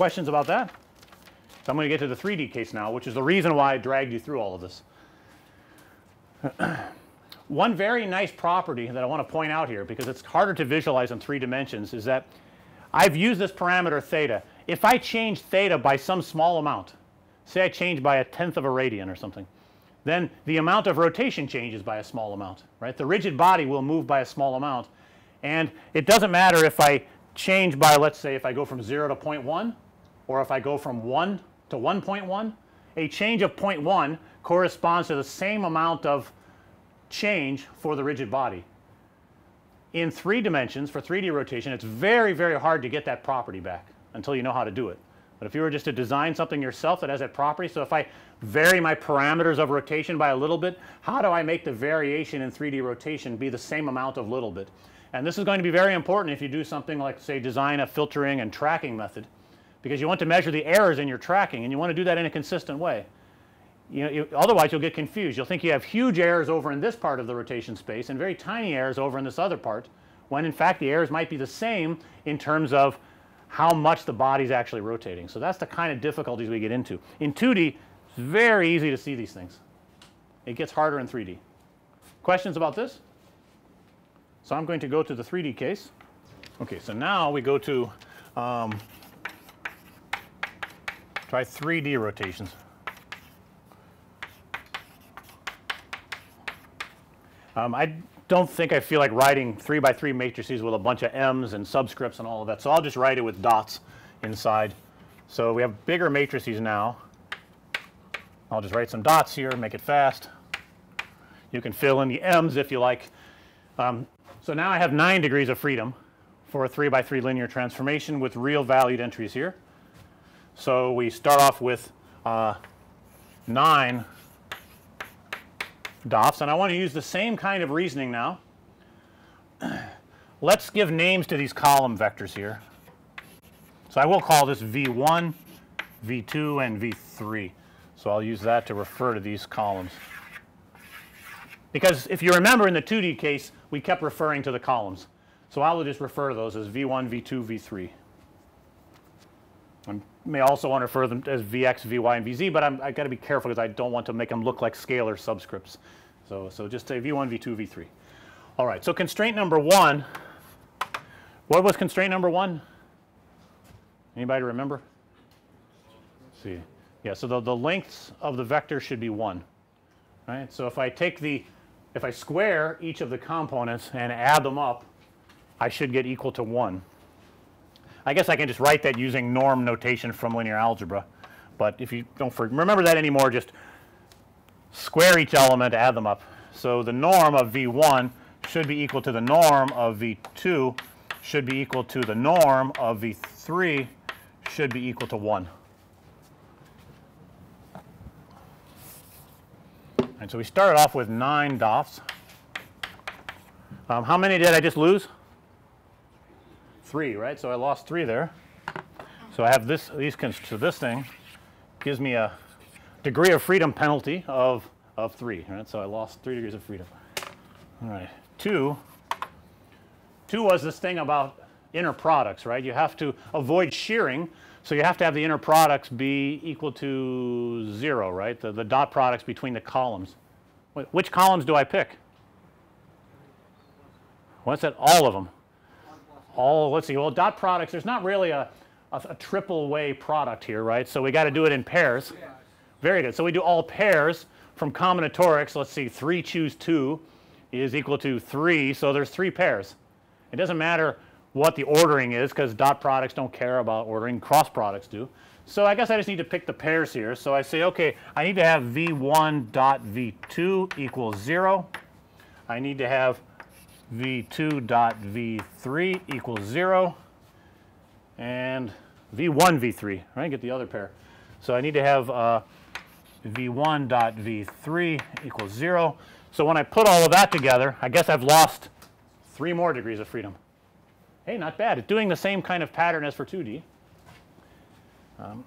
Questions about that? So I'm going to get to the 3D case now, which is the reason why I dragged you through all of this. One very nice property that I want to point out here because it's harder to visualize in 3 dimensions is that I've used this parameter theta. If I change theta by some small amount, say I change by a tenth of a radian or something, then the amount of rotation changes by a small amount, right. The rigid body will move by a small amount and it doesn't matter if I change by let's say if I go from 0 to 0.1 or if I go from 1 to 1.1, a change of 0.1 corresponds to the same amount of change for the rigid body. In 3 dimensions for 3D rotation it's very very hard to get that property back until you know how to do it. But if you were just to design something yourself that has that property, so if I vary my parameters of rotation by a little bit, how do I make the variation in 3D rotation be the same amount of little bit? And this is going to be very important if you do something like say design a filtering and tracking method because you want to measure the errors in your tracking and you want to do that in a consistent way. You know, you, otherwise you'll get confused. You'll think you have huge errors over in this part of the rotation space and very tiny errors over in this other part when in fact the errors might be the same in terms of how much the body is actually rotating. So that's the kind of difficulties we get into. In 2D it's very easy to see these things. It gets harder in 3D. Questions about this? So I'm going to go to the 3D case. Okay, so now we go to um, try 3D rotations. Um, I don't think I feel like writing 3 by 3 matrices with a bunch of M's and subscripts and all of that. So I'll just write it with dots inside. So we have bigger matrices now. I'll just write some dots here, make it fast. You can fill in the M's if you like. Um, so now I have 9 degrees of freedom for a 3 by 3 linear transformation with real valued entries here. So we start off with uh, 9 DOFs and I want to use the same kind of reasoning now. Let's give names to these column vectors here. So I will call this V1, V2 and V3. So I'll use that to refer to these columns. Because if you remember in the 2D case we kept referring to the columns. So I will just refer to those as V1, V2, V3. I may also want to refer them as Vx, Vy and Vz, but I'm, I've got to be careful because I don't want to make them look like scalar subscripts. So, so just say V1, V2, V3. All right. So constraint number 1 what was constraint number 1? Anybody remember? Let's see. Yeah, so the, the lengths of the vector should be 1. Right? So if I take the if I square each of the components and add them up, I should get equal to 1. I guess I can just write that using norm notation from linear algebra, but if you don't remember that anymore, just square each element, add them up. So the norm of V1 should be equal to the norm of V2 should be equal to the norm of V3 should be equal to 1. And so we started off with 9 DOFs. Um, how many did I just lose? 3, right? So I lost 3 there. So I have this these so this thing gives me a degree of freedom penalty of of 3, right? So I lost 3 degrees of freedom. All right. 2 2 was this thing about inner products, right? You have to avoid shearing so you have to have the inner products be equal to 0, right? The, the dot products between the columns. Which columns do I pick? What's that? All of them. All, let's see, well dot products, there's not really a, a, a triple way product here, right? So we got to do it in pairs. Very good. So we do all pairs from combinatorics. Let's see, 3 choose 2 is equal to 3. So there's 3 pairs. It doesn't matter what the ordering is because dot products don't care about ordering, cross products do. So I guess I just need to pick the pairs here. So I say, okay, I need to have V1 dot V2 equals 0. I need to have V2 dot V3 equals 0 and V1 V3, right? Get the other pair. So I need to have uh, V1 dot V3 equals 0. So when I put all of that together, I guess I've lost three more degrees of freedom. Hey, not bad. It's doing the same kind of pattern as for 2D. Um,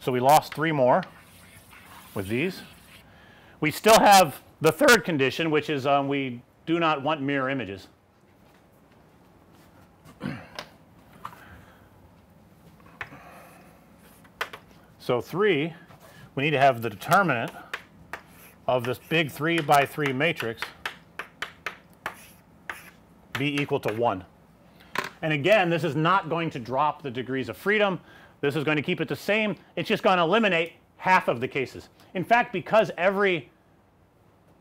so we lost three more with these. We still have the third condition, which is um, we do not want mirror images. So 3, we need to have the determinant of this big 3 by 3 matrix be equal to 1. And again, this is not going to drop the degrees of freedom. This is going to keep it the same. It's just going to eliminate half of the cases. In fact, because every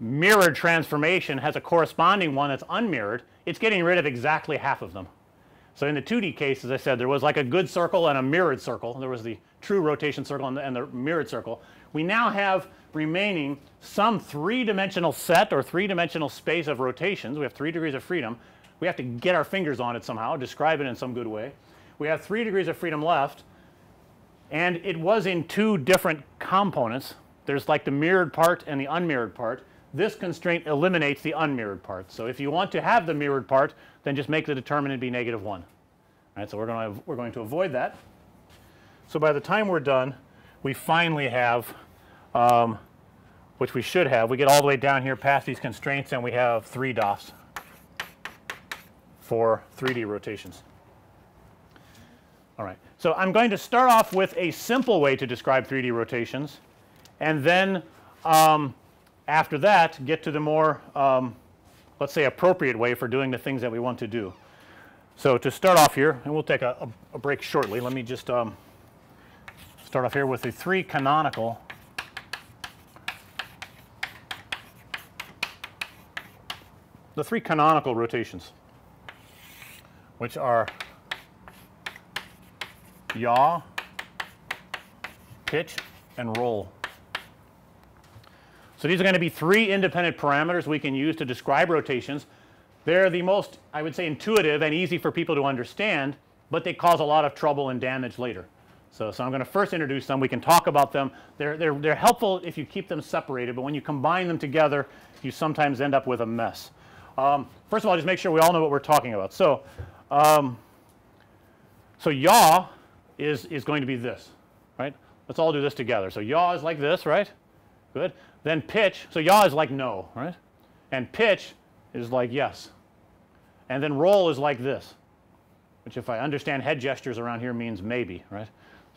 mirrored transformation has a corresponding one that's unmirrored, it's getting rid of exactly half of them. So in the 2D case, as I said, there was like a good circle and a mirrored circle. There was the true rotation circle and the, and the mirrored circle. We now have remaining some three-dimensional set or three-dimensional space of rotations. We have three degrees of freedom. We have to get our fingers on it somehow, describe it in some good way. We have three degrees of freedom left, and it was in two different components. There's like the mirrored part and the unmirrored part. This constraint eliminates the unmirrored part. So if you want to have the mirrored part, then just make the determinant be negative 1. All right, so we're going to we're going to avoid that. So by the time we're done, we finally have um, which we should have. We get all the way down here past these constraints and we have three DOFs for 3D rotations. All right. So I'm going to start off with a simple way to describe 3D rotations and then um, after that get to the more um, let's say appropriate way for doing the things that we want to do. So to start off here and we'll take a, a, a break shortly let me just um, start off here with the three canonical the three canonical rotations which are yaw, pitch and roll. So these are going to be three independent parameters we can use to describe rotations. They're the most I would say intuitive and easy for people to understand, but they cause a lot of trouble and damage later. So, so I'm going to first introduce them. We can talk about them. They're, they're, they're helpful if you keep them separated, but when you combine them together, you sometimes end up with a mess. Um, first of all, just make sure we all know what we're talking about. So, um, so yaw is, is going to be this, right? Let's all do this together. So yaw is like this, right? Good. Then pitch, so yaw is like no, right? And pitch is like yes. And then roll is like this, which if I understand head gestures around here means maybe, right?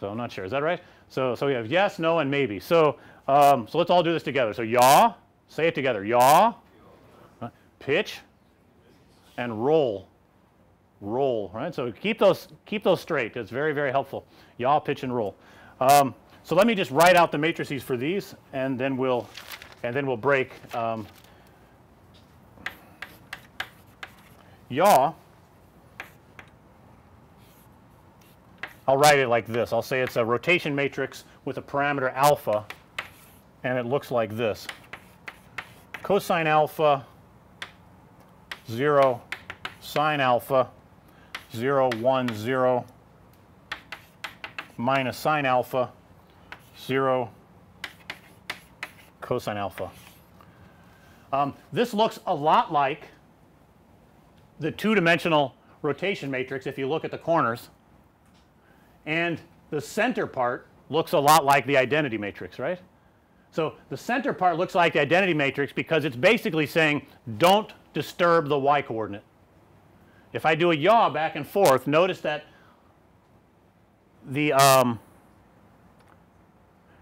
So I'm not sure. Is that right? So, so we have yes, no, and maybe. So, um, so let's all do this together. So yaw, say it together. Yaw, pitch, and roll. Roll, right? So keep those keep those straight. It's very very helpful. Yaw, pitch, and roll. Um, so let me just write out the matrices for these, and then we'll and then we'll break. Um, yaw. I'll write it like this. I'll say it's a rotation matrix with a parameter alpha, and it looks like this. Cosine alpha 0 sine alpha 0 1 0 minus sine alpha 0 cosine alpha. Um, this looks a lot like the two-dimensional rotation matrix if you look at the corners and the center part looks a lot like the identity matrix right. So, the center part looks like the identity matrix because it's basically saying don't disturb the y coordinate. If I do a yaw back and forth, notice that the um,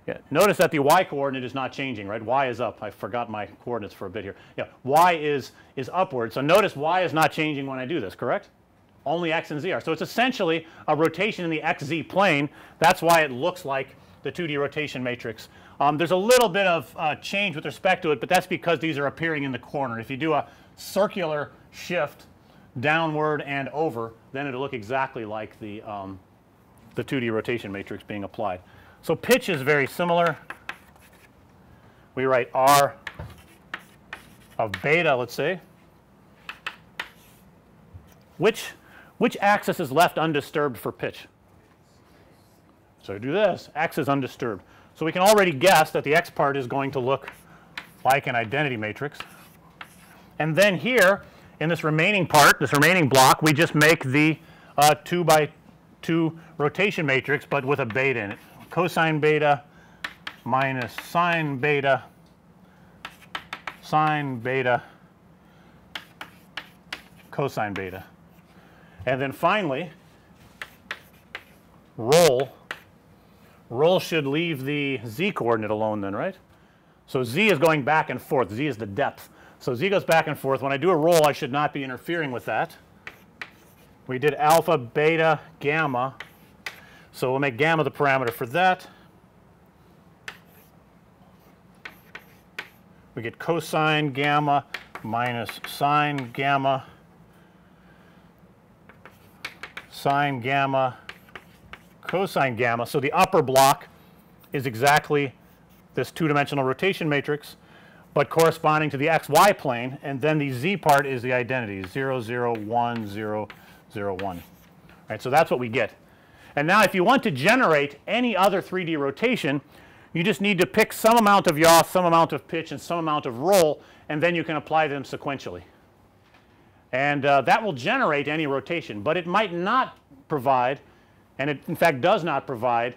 yeah, notice that the y coordinate is not changing, right? y is up. I forgot my coordinates for a bit here. Yeah, y is is upward. So notice y is not changing when I do this, correct? Only x and z are. So it's essentially a rotation in the xz plane. That's why it looks like the 2D rotation matrix. Um, there's a little bit of uh, change with respect to it, but that's because these are appearing in the corner. If you do a circular shift downward and over, then it'll look exactly like the, um, the 2D rotation matrix being applied. So pitch is very similar. We write R of beta, let's say. Which, which axis is left undisturbed for pitch? So do this, x is undisturbed. So we can already guess that the x part is going to look like an identity matrix. And then here in this remaining part, this remaining block, we just make the uh, 2 by 2 rotation matrix, but with a beta in it. Cosine beta minus sine beta, sine beta, cosine beta. And then finally, roll. roll should leave the z coordinate alone then, right? So z is going back and forth, z is the depth. So z goes back and forth. When I do a roll, I should not be interfering with that. We did alpha, beta, gamma. So we'll make gamma the parameter for that. We get cosine gamma minus sine gamma, sine gamma, cosine gamma. So the upper block is exactly this two-dimensional rotation matrix, but corresponding to the xy plane, and then the z part is the identity 0, 0, 1, 0, 0, 1. Right, so that's what we get. And now if you want to generate any other 3D rotation, you just need to pick some amount of yaw, some amount of pitch, and some amount of roll, and then you can apply them sequentially. And uh, that will generate any rotation, but it might not provide, and it in fact does not provide,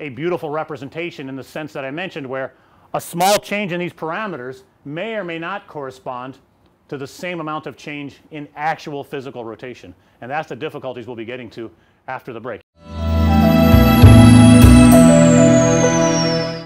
a beautiful representation in the sense that I mentioned where a small change in these parameters may or may not correspond to the same amount of change in actual physical rotation. And that's the difficulties we'll be getting to after the break.